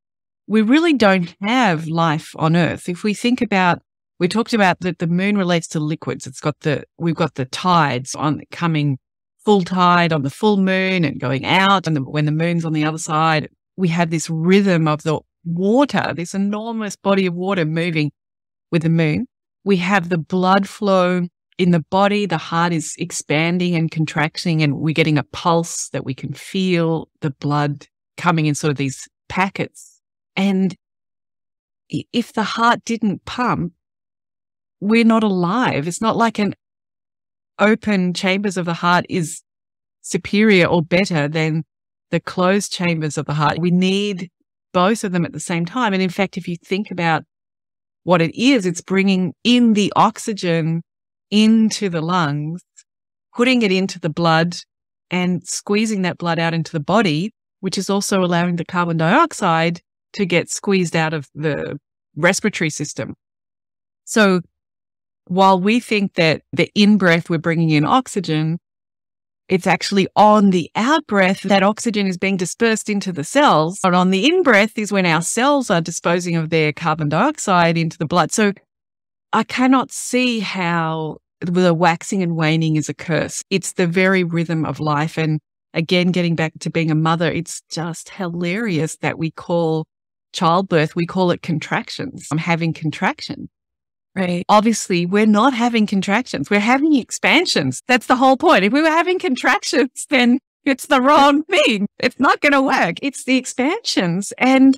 [SPEAKER 1] we really don't have life on earth. If we think about, we talked about that the moon relates to liquids. It's got the, we've got the tides on coming full tide on the full moon and going out. And the, when the moon's on the other side, we have this rhythm of the water, this enormous body of water moving with the moon. We have the blood flow in the body. The heart is expanding and contracting and we're getting a pulse that we can feel the blood coming in sort of these packets. And if the heart didn't pump, we're not alive. It's not like an open chambers of the heart is superior or better than the closed chambers of the heart. We need both of them at the same time. And in fact, if you think about what it is, it's bringing in the oxygen into the lungs, putting it into the blood and squeezing that blood out into the body, which is also allowing the carbon dioxide to get squeezed out of the respiratory system. So while we think that the in breath, we're bringing in oxygen, it's actually on the out breath that oxygen is being dispersed into the cells. But on the in breath is when our cells are disposing of their carbon dioxide into the blood. So I cannot see how the waxing and waning is a curse. It's the very rhythm of life. And again, getting back to being a mother, it's just hilarious that we call childbirth, we call it contractions. I'm having contraction.
[SPEAKER 2] Right.
[SPEAKER 1] Obviously, we're not having contractions. We're having expansions. That's the whole point. If we were having contractions, then it's the wrong thing. It's not going to work. It's the expansions. And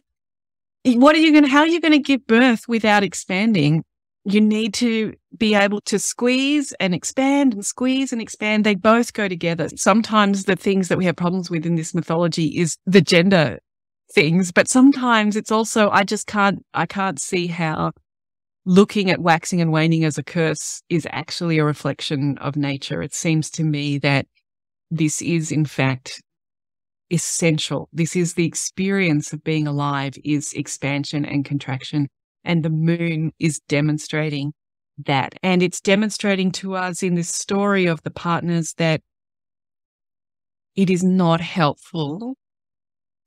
[SPEAKER 1] what are you going to, how are you going to give birth without expanding? You need to be able to squeeze and expand and squeeze and expand. They both go together. Sometimes the things that we have problems with in this mythology is the gender things, but sometimes it's also, I just can't, I can't see how looking at waxing and waning as a curse is actually a reflection of nature. It seems to me that this is, in fact, essential. This is the experience of being alive is expansion and contraction. And the moon is demonstrating that. And it's demonstrating to us in this story of the partners that it is not helpful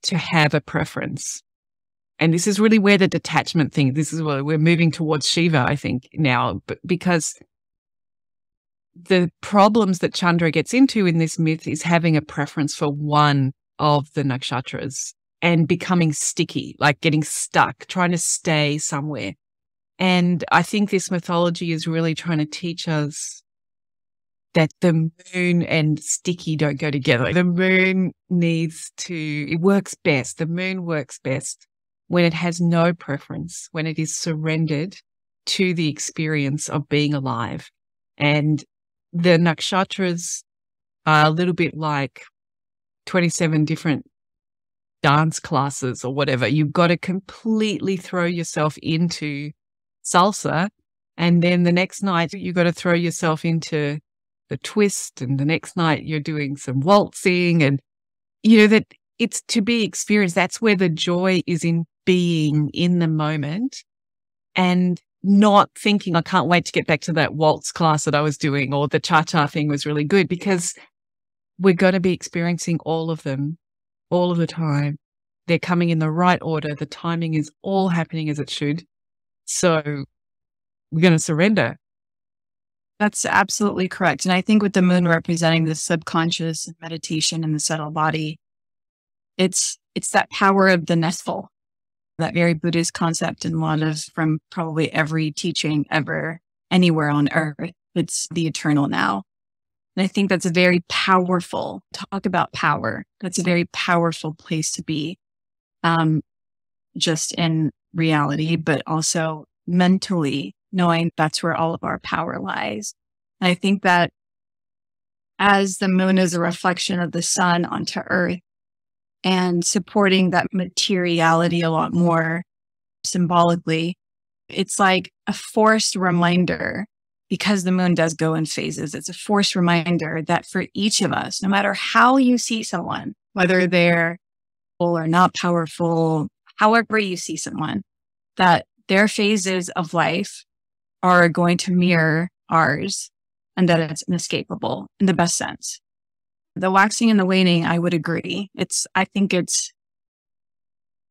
[SPEAKER 1] to have a preference. And this is really where the detachment thing, this is where we're moving towards Shiva, I think now, because the problems that Chandra gets into in this myth is having a preference for one of the nakshatras and becoming sticky, like getting stuck, trying to stay somewhere. And I think this mythology is really trying to teach us that the moon and sticky don't go together. The moon needs to, it works best. The moon works best when it has no preference, when it is surrendered to the experience of being alive. And the nakshatras are a little bit like 27 different dance classes or whatever. You've got to completely throw yourself into salsa. And then the next night, you've got to throw yourself into the twist. And the next night, you're doing some waltzing. And, you know, that it's to be experienced. That's where the joy is in being in the moment and not thinking, I can't wait to get back to that waltz class that I was doing or the cha cha thing was really good because we're going to be experiencing all of them all of the time. They're coming in the right order. The timing is all happening as it should. So we're going to surrender.
[SPEAKER 2] That's absolutely correct. And I think with the moon representing the subconscious meditation and the subtle body, it's it's that power of the nestful, that very Buddhist concept and a lot of from probably every teaching ever anywhere on earth. It's the eternal now. And I think that's a very powerful talk about power. That's a very powerful place to be. Um, just in reality, but also mentally knowing that's where all of our power lies. And I think that as the moon is a reflection of the sun onto earth and supporting that materiality a lot more symbolically, it's like a forced reminder because the moon does go in phases. It's a forced reminder that for each of us, no matter how you see someone, whether they're or not powerful, however you see someone, that their phases of life are going to mirror ours and that it's inescapable in the best sense. The waxing and the waning, I would agree. It's, I think it's,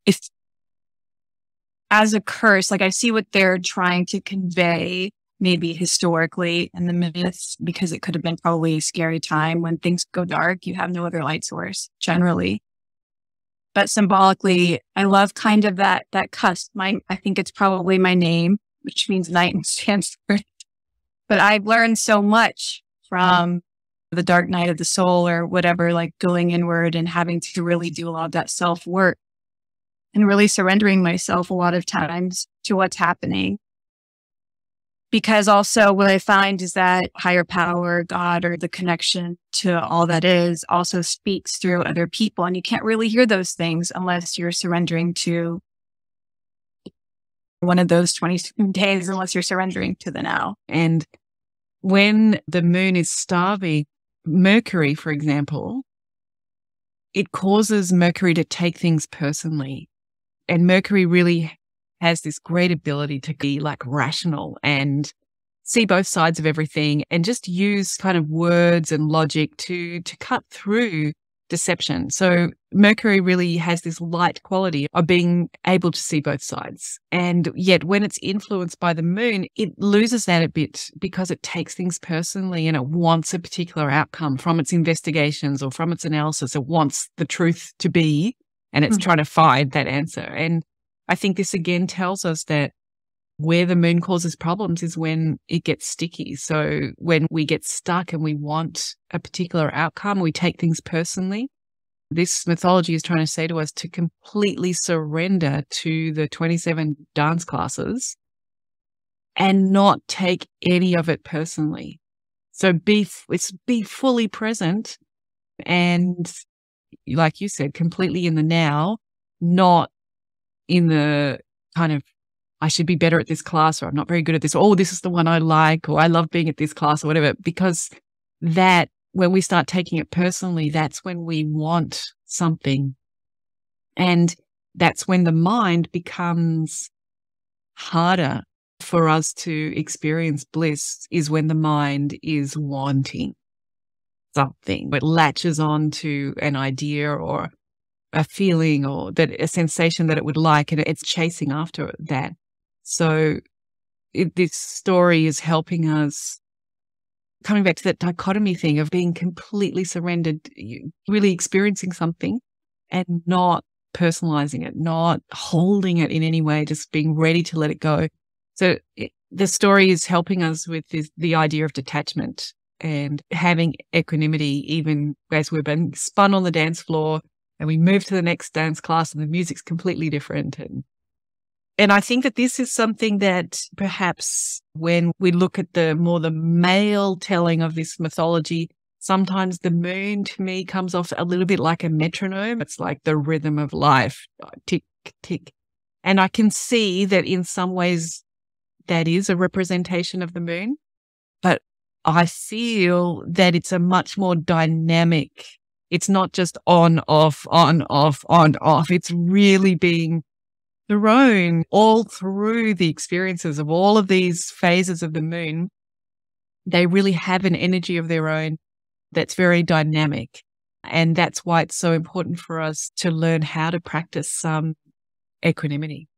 [SPEAKER 2] if as a curse, like I see what they're trying to convey, maybe historically in the myths, because it could have been probably a scary time when things go dark. You have no other light source generally. But symbolically, I love kind of that, that cusp. My, I think it's probably my name, which means night in *laughs* Sanskrit. But I've learned so much from the dark night of the soul or whatever, like going inward and having to really do a lot of that self work and really surrendering myself a lot of times to what's happening. Because also what I find is that higher power, God, or the connection to all that is also speaks through other people. And you can't really hear those things unless you're surrendering to one of those 20 days, unless you're surrendering to the now.
[SPEAKER 1] And when the moon is starving, Mercury, for example, it causes Mercury to take things personally. And Mercury really has this great ability to be like rational and see both sides of everything and just use kind of words and logic to to cut through deception. So Mercury really has this light quality of being able to see both sides. And yet when it's influenced by the moon, it loses that a bit because it takes things personally and it wants a particular outcome from its investigations or from its analysis. It wants the truth to be and it's mm-hmm. trying to find that answer. And I think this again tells us that where the moon causes problems is when it gets sticky. So when we get stuck and we want a particular outcome, we take things personally. This mythology is trying to say to us to completely surrender to the 27 dance classes and not take any of it personally. So be, it's be fully present and like you said, completely in the now, not in the kind of, I should be better at this class or I'm not very good at this. oh, this is the one I like or I love being at this class or whatever. Because that, when we start taking it personally, that's when we want something. And that's when the mind becomes harder for us to experience bliss is when the mind is wanting something, it latches on to an idea or a feeling or that a sensation that it would like, and it's chasing after that. So it, this story is helping us coming back to that dichotomy thing of being completely surrendered, really experiencing something and not personalizing it, not holding it in any way, just being ready to let it go. So it, the story is helping us with this, the idea of detachment and having equanimity, even as we've been spun on the dance floor and we move to the next dance class and the music's completely different. And, and I think that this is something that perhaps when we look at the more the male telling of this mythology, sometimes the moon to me comes off a little bit like a metronome. It's like the rhythm of life, tick, tick. And I can see that in some ways that is a representation of the moon. But I feel that it's a much more dynamic. It's not just on, off, on, off, on, off. It's really being thrown all through the experiences of all of these phases of the moon. They really have an energy of their own that's very dynamic. And that's why it's so important for us to learn how to practice some equanimity,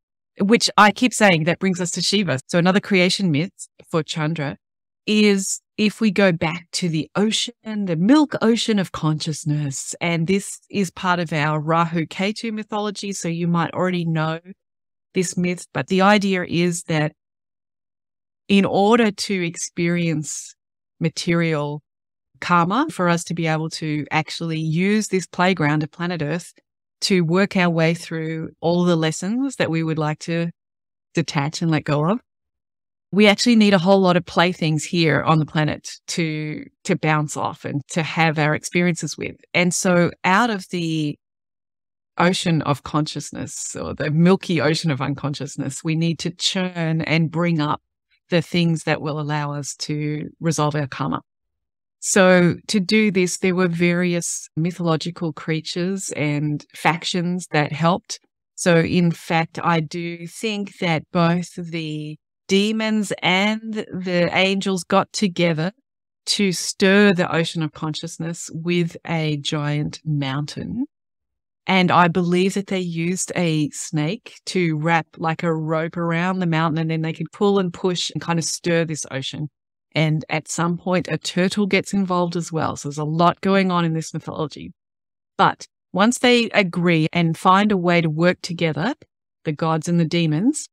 [SPEAKER 1] which I keep saying that brings us to Shiva. So another creation myth for Chandra is if we go back to the ocean, the milk ocean of consciousness, and this is part of our Rahu Ketu mythology. So you might already know this myth, but the idea is that in order to experience material karma, for us to be able to actually use this playground of planet Earth to work our way through all the lessons that we would like to detach and let go of, we actually need a whole lot of playthings here on the planet to to bounce off and to have our experiences with. And so out of the ocean of consciousness or the milky ocean of unconsciousness, we need to churn and bring up the things that will allow us to resolve our karma. So to do this, there were various mythological creatures and factions that helped. So, in fact, I do think that both the demons and the angels got together to stir the ocean of consciousness with a giant mountain. And I believe that they used a snake to wrap like a rope around the mountain and then they could pull and push and kind of stir this ocean. And at some point, a turtle gets involved as well. So there's a lot going on in this mythology. But once they agree and find a way to work together, the gods and the demons,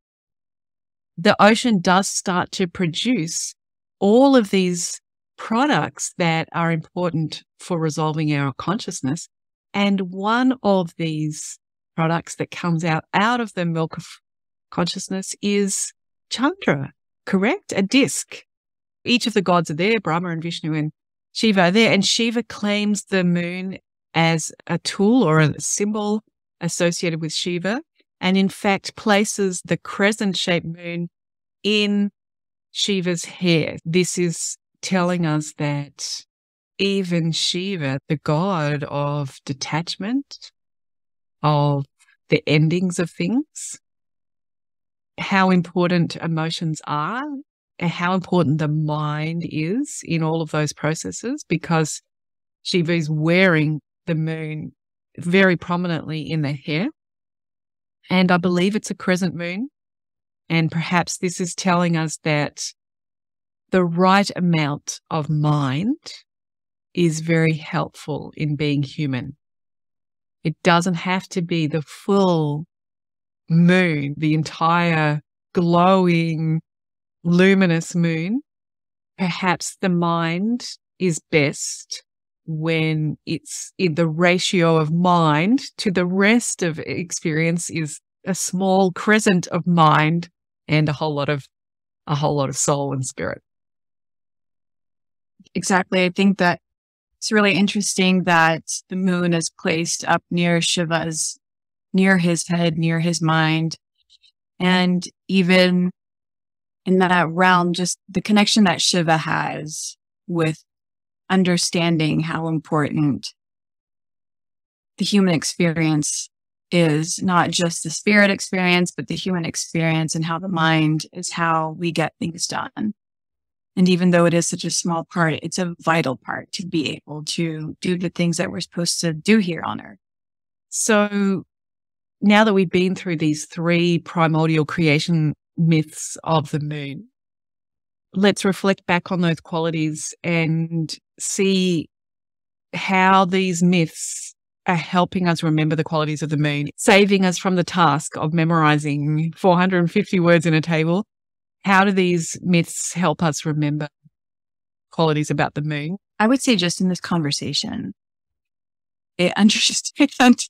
[SPEAKER 1] the ocean does start to produce all of these products that are important for resolving our consciousness. And one of these products that comes out out of the milk of consciousness is Chandra, correct? A disc. Each of the gods are there, Brahma and Vishnu and Shiva are there. And Shiva claims the moon as a tool or a symbol associated with Shiva. And in fact, places the crescent shaped moon in Shiva's hair. This is telling us that even Shiva, the god of detachment, of the endings of things, how important emotions are, and how important the mind is in all of those processes, because Shiva is wearing the moon very prominently in the hair. And I believe it's a crescent moon. And perhaps this is telling us that the right amount of mind is very helpful in being human. It doesn't have to be the full moon, the entire glowing, luminous moon. Perhaps the mind is best when it's in the ratio of mind to the rest of experience is a small crescent of mind and a whole lot of a whole lot of soul and spirit
[SPEAKER 2] exactly. I think that it's really interesting that the moon is placed up near Shiva's, near his head, near his mind. And even in that realm, just the connection that Shiva has with understanding how important the human experience is not just the spirit experience, but the human experience and how the mind is how we get things done. And even though it is such a small part, it's a vital part to be able to do the things that we're supposed to do here on earth.
[SPEAKER 1] So now that we've been through these three primordial creation myths of the moon, let's reflect back on those qualities and see how these myths are helping us remember the qualities of the moon, saving us from the task of memorizing 450 words in a table how do these myths help us remember qualities about the moon?
[SPEAKER 2] I would say just in this conversation, it *laughs* understand.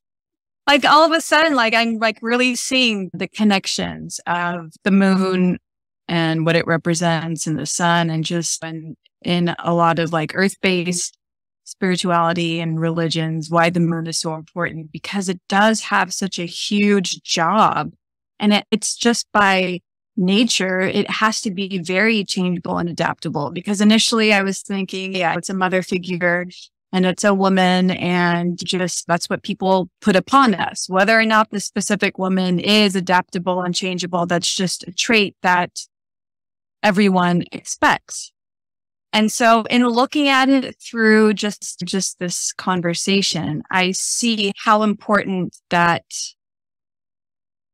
[SPEAKER 2] like all of a sudden, like I'm like really seeing the connections of the moon and what it represents in the sun and just and in a lot of like earth based spirituality and religions, why the moon is so important because it does have such a huge job. And it, it's just by nature, it has to be very changeable and adaptable. Because initially I was thinking, yeah, it's a mother figure and it's a woman and just that's what people put upon us. Whether or not the specific woman is adaptable and changeable, that's just a trait that everyone expects. And so in looking at it through just, just this conversation, I see how important that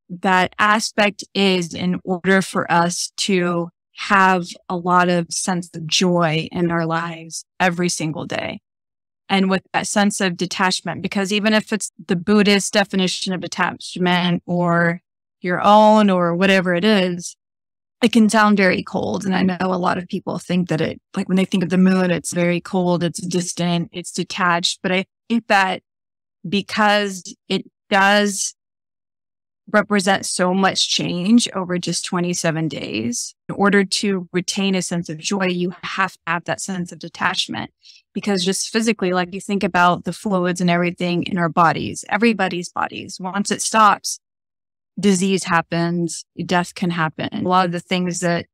[SPEAKER 2] that aspect is in order for us to have a lot of sense of joy in our lives every single day. And with that sense of detachment, because even if it's the Buddhist definition of detachment or your own or whatever it is, it can sound very cold. And I know a lot of people think that it, like when they think of the moon, it's very cold, it's distant, it's detached. But I think that because it does represent so much change over just 27 days. In order to retain a sense of joy, you have to have that sense of detachment because just physically, like you think about the fluids and everything in our bodies, everybody's bodies, once it stops, disease happens, death can happen. A lot of the things that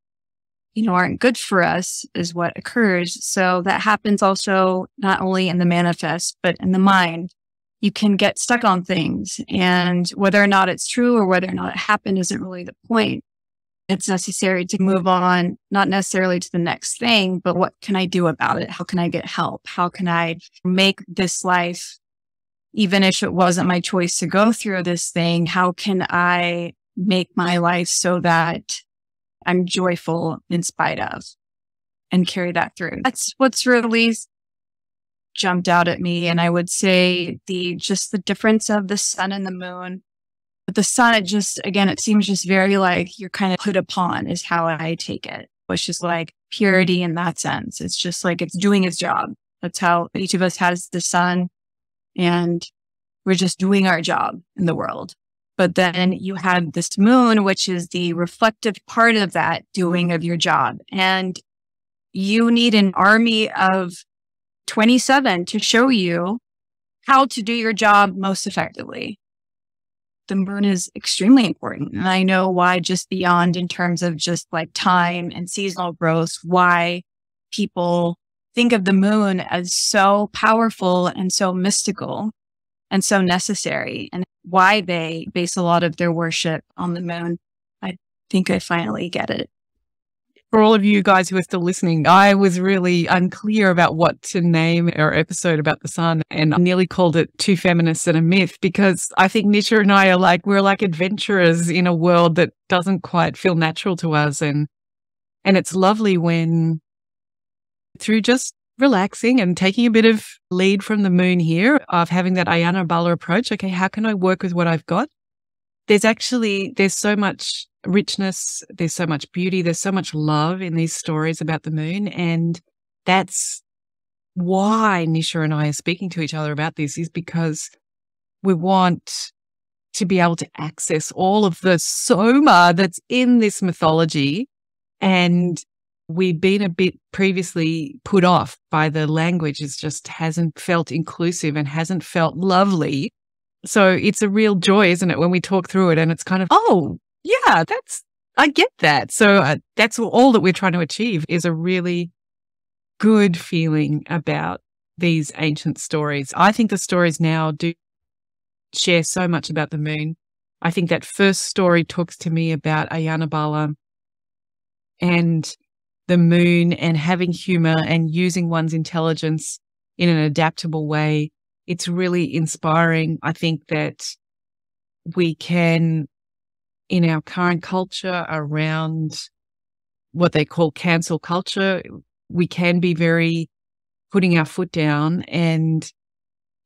[SPEAKER 2] you know, aren't good for us is what occurs. So that happens also not only in the manifest, but in the mind you can get stuck on things. And whether or not it's true or whether or not it happened isn't really the point. It's necessary to move on, not necessarily to the next thing, but what can I do about it? How can I get help? How can I make this life, even if it wasn't my choice to go through this thing, how can I make my life so that I'm joyful in spite of and carry that through? That's what's really jumped out at me. And I would say the just the difference of the sun and the moon. But the sun, it just, again, it seems just very like you're kind of put upon, is how I take it. It's just like purity in that sense. It's just like it's doing its job. That's how each of us has the sun and we're just doing our job in the world. But then you have this moon, which is the reflective part of that doing of your job. And you need an army of 27 to show you how to do your job most effectively. The moon is extremely important. And I know why, just beyond in terms of just like time and seasonal growth, why people think of the moon as so powerful and so mystical and so necessary, and why they base a lot of their worship on the moon. I think I finally get it
[SPEAKER 1] for all of you guys who are still listening, I was really unclear about what to name our episode about the sun and I nearly called it Two Feminists and a Myth because I think Nisha and I are like, we're like adventurers in a world that doesn't quite feel natural to us. And, and it's lovely when through just relaxing and taking a bit of lead from the moon here of having that Ayana Bala approach. Okay. How can I work with what I've got? There's actually, there's so much richness. There's so much beauty. There's so much love in these stories about the moon. And that's why Nisha and I are speaking to each other about this is because we want to be able to access all of the soma that's in this mythology. And we've been a bit previously put off by the language. It just hasn't felt inclusive and hasn't felt lovely. So it's a real joy, isn't it, when we talk through it and it's kind of, oh, yeah, that's, I get that. So uh, that's all that we're trying to achieve is a really good feeling about these ancient stories. I think the stories now do share so much about the moon. I think that first story talks to me about Ayana Bala and the moon and having humor and using one's intelligence in an adaptable way. It's really inspiring. I think that we can in our current culture around what they call cancel culture, we can be very putting our foot down and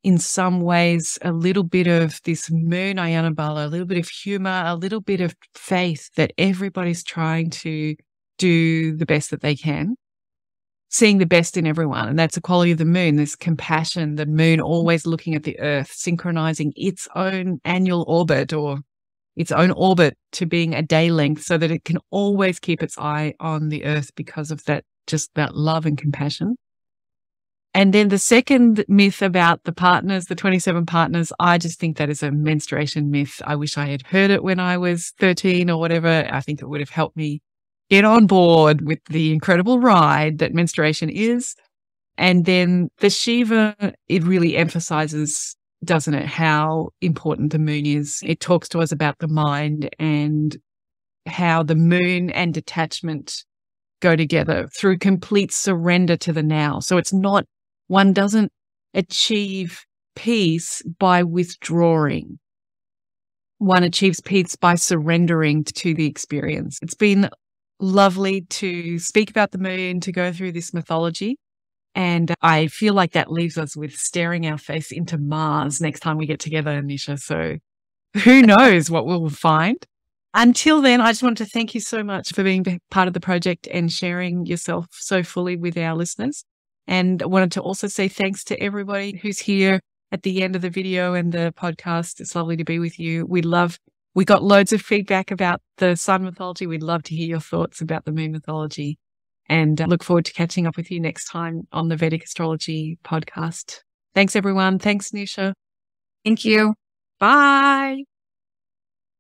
[SPEAKER 1] in some ways a little bit of this moon Ayana Bala, a little bit of humor, a little bit of faith that everybody's trying to do the best that they can, seeing the best in everyone. And that's the quality of the moon, this compassion, the moon always looking at the earth, synchronizing its own annual orbit or its own orbit to being a day length so that it can always keep its eye on the earth because of that, just that love and compassion. And then the second myth about the partners, the 27 partners, I just think that is a menstruation myth. I wish I had heard it when I was 13 or whatever. I think it would have helped me get on board with the incredible ride that menstruation is. And then the Shiva, it really emphasizes doesn't it? How important the moon is. It talks to us about the mind and how the moon and detachment go together through complete surrender to the now. So it's not, one doesn't achieve peace by withdrawing. One achieves peace by surrendering to the experience. It's been lovely to speak about the moon, to go through this mythology. And I feel like that leaves us with staring our face into Mars next time we get together, Nisha. So who *laughs* knows what we'll find. Until then, I just want to thank you so much for being part of the project and sharing yourself so fully with our listeners. And I wanted to also say thanks to everybody who's here at the end of the video and the podcast. It's lovely to be with you. We love, we got loads of feedback about the sun mythology. We'd love to hear your thoughts about the moon mythology and uh, look forward to catching up with you next time on the Vedic Astrology podcast. Thanks, everyone. Thanks, Nisha.
[SPEAKER 2] Thank you.
[SPEAKER 1] Bye.